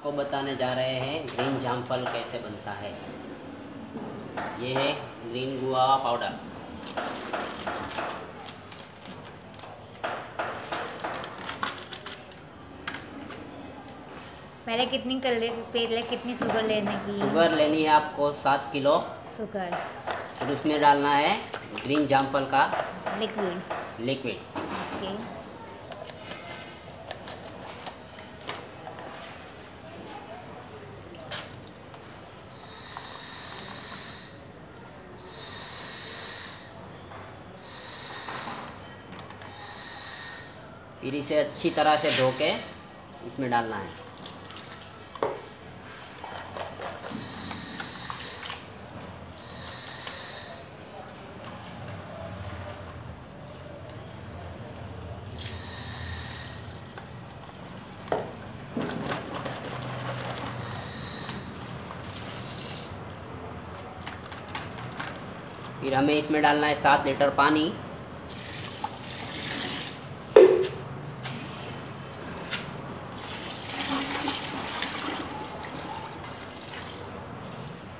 आपको बताने जा रहे हैं ग्रीन जामफल कैसे बनता है। ये है ग्रीन गुआवा पाउडर। पहले कितनी कर ले पहले कितनी शुगर लेने की? शुगर लेनी है आपको सात किलो। शुगर फिर उसमें डालना है ग्रीन जामफल का लिक्विड लिक्विड ओके फिर इसे अच्छी तरह से धो के इसमें डालना है। फिर हमें इसमें डालना है सात लीटर पानी।